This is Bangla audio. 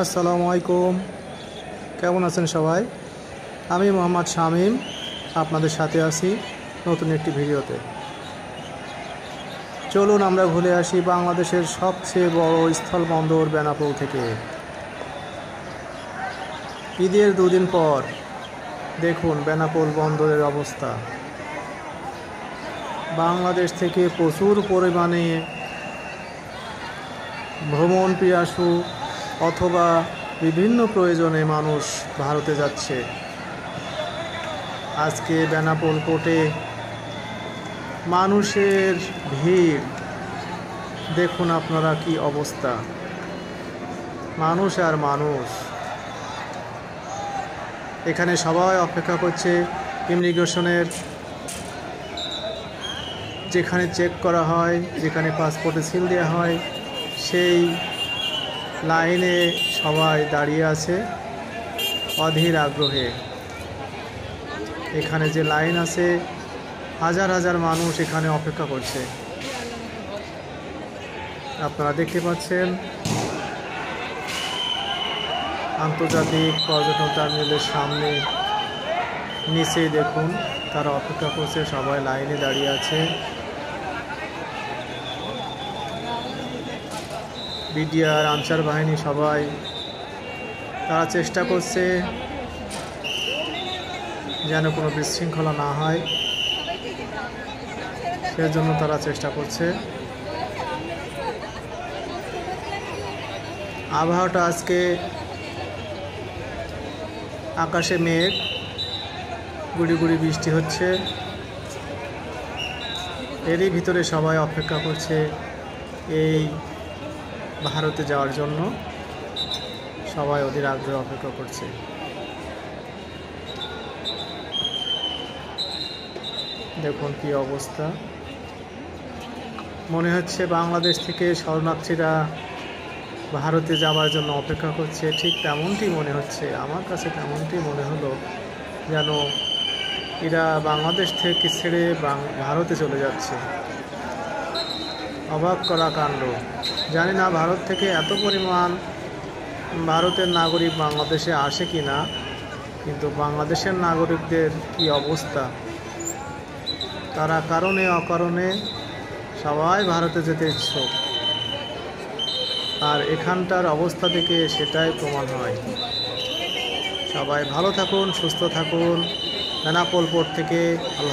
আসসালামু আলাইকুম। কেমন আছেন সবাই? আমি মোহাম্মদ শামীম, আপনাদের সাথে আছি নতুন একটি ভিডিওতে। চলুন আমরা ঘুরে আসি বাংলাদেশের সবচেয়ে বড় স্থলবন্দর বেনাপোল থেকে। ঈদের দুদিন পর দেখুন বেনাপোল বন্দরের অবস্থা। বাংলাদেশ থেকে প্রচুর পরিমাণে ভ্রমণ পিয়াসু অথবা বিভিন্ন প্রয়োজনে মানুষ ভারতে যাচ্ছে। আজকে বেনাপোল কোর্টে মানুষের ভিড়। দেখুন আপনারা কি অবস্থা। মানুষ আর মানুষ। এখানে সবাই অপেক্ষা করছে ইমিগ্রেশনের। যেখানে চেক করা হয়, যেখানে পাসপোর্টে সিল দেওয়া হয়, সেই লাইনে সবাই দাঁড়িয়ে আছে, অধীর আগ্রহে। এখানে যে লাইন আছে, হাজার হাজার মানুষ এখানে অপেক্ষা করছে। আপনারা দেখতে পাচ্ছেন, আন্তর্জাতিক পর্যটন টার্মিনালের সামনে নিচে দেখুন, তারা অপেক্ষা করছে, সবাই লাইনে দাঁড়িয়ে আছে। বিডিআর, আনসার বাহিনী, সবাই। তারা চেষ্টা করছে যেন কোনো বিশৃঙ্খলা না হয়। সেজন্য তারা চেষ্টা করছে। আবহাওয়াটা আজকে আকাশে মেঘ, গুড়ি গুড়ি বৃষ্টি হচ্ছে। এরই ভিতরে সবাই অপেক্ষা করছে এই ভারতে যাওয়ার জন্য সবাই ওদের আগ্রহে অপেক্ষা করছে। দেখুন কি অবস্থা। মনে হচ্ছে বাংলাদেশ থেকে শরণার্থীরা ভারতে যাওয়ার জন্য অপেক্ষা করছে। ঠিক তেমনটি মনে হচ্ছে। আমার কাছে তেমনটি মনে হলো যেন এরা বাংলাদেশ থেকে ছেড়ে ভারতে চলে যাচ্ছে। অবাক করা কাণ্ড। জানি না ভারত থেকে এত পরিমাণ ভারতের নাগরিক বাংলাদেশে আসে কি না, কিন্তু বাংলাদেশের নাগরিকদের কি অবস্থা? তারা কারণে অকারণে সবাই ভারতে যেতে ইচ্ছুক। আর এখানটার অবস্থা থেকে সেটাই প্রমাণ হয়। সবাই ভালো থাকুন, সুস্থ থাকুন। বেনাপোল পোর্ট থেকে আল্লাহ